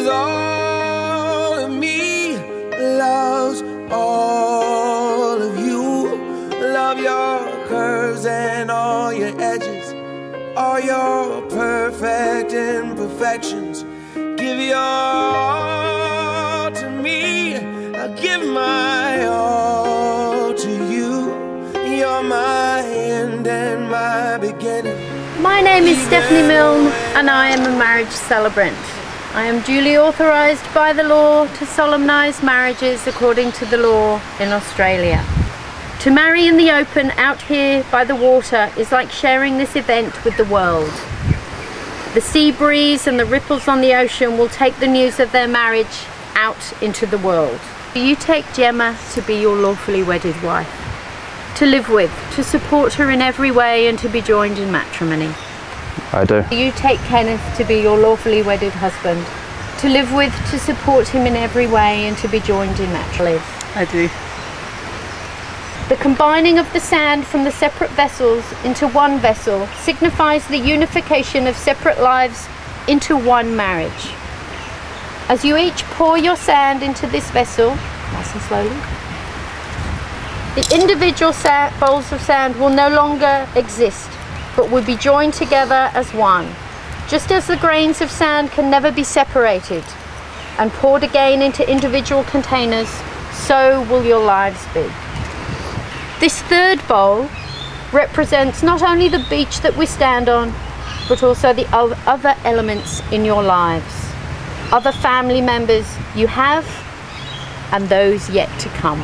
Cause all of me loves all of you. Love your curves and all your edges, all your perfect imperfections. Give your all to me. I'll give my all to you. You're my end and my beginning. My name is Stephanie Milne and I am a marriage celebrant. I am duly authorised by the law to solemnise marriages according to the law in Australia. To marry in the open out here by the water is like sharing this event with the world. The sea breeze and the ripples on the ocean will take the news of their marriage out into the world. You take Gemma to be your lawfully wedded wife, to live with, to support her in every way and to be joined in matrimony. I do. You take Kenneth to be your lawfully wedded husband, to live with, to support him in every way, and to be joined in matrimony. I do. The combining of the sand from the separate vessels into one vessel signifies the unification of separate lives into one marriage. As you each pour your sand into this vessel, nice and slowly, the individual sa- bowls of sand will no longer exist, but will be joined together as one. Just as the grains of sand can never be separated and poured again into individual containers, so will your lives be. This third bowl represents not only the beach that we stand on, but also the other elements in your lives, other family members you have, and those yet to come.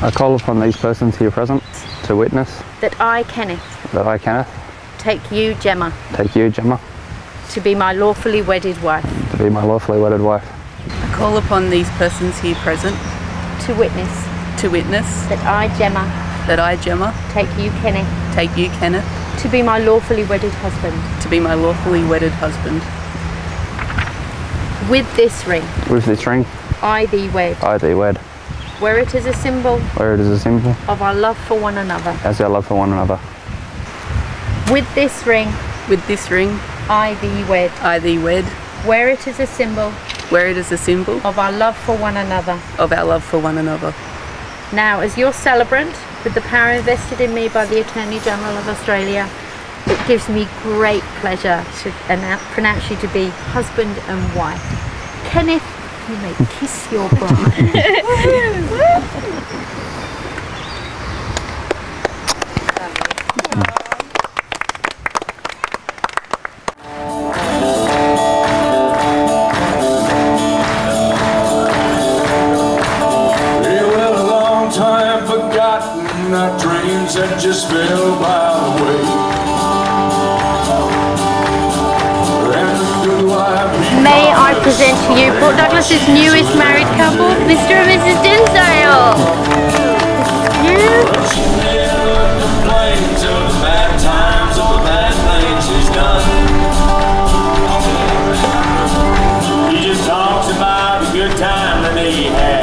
I call upon these persons here present to witness That I, Kenneth, that I, Kenneth, take you, Gemma, take you, Gemma, to be my lawfully wedded wife, to be my lawfully wedded wife. I call upon these persons here present to witness to witness that I, Gemma, that I, Gemma, take you, Kenneth, take you, Kenneth, to be my lawfully wedded husband. to be my lawfully wedded husband. With this ring, With this ring, I thee wed, I thee wed, where it is a symbol where it is a symbol of our love for one another. as our love for one another. With this ring, With this ring, I thee wed, I thee wed, where it is a symbol where it is a symbol of our love for one another. of our love for one another. Now, as your celebrant, with the power invested in me by the Attorney General of Australia, it gives me great pleasure to announce, pronounce you to be husband and wife. Kenneth, you may kiss your bride. Yeah, well, a long time forgotten, our dreams that just fell by the way. present to you Port Douglas's newest married couple, Mr. and Mrs. Dinsdale. Yeah.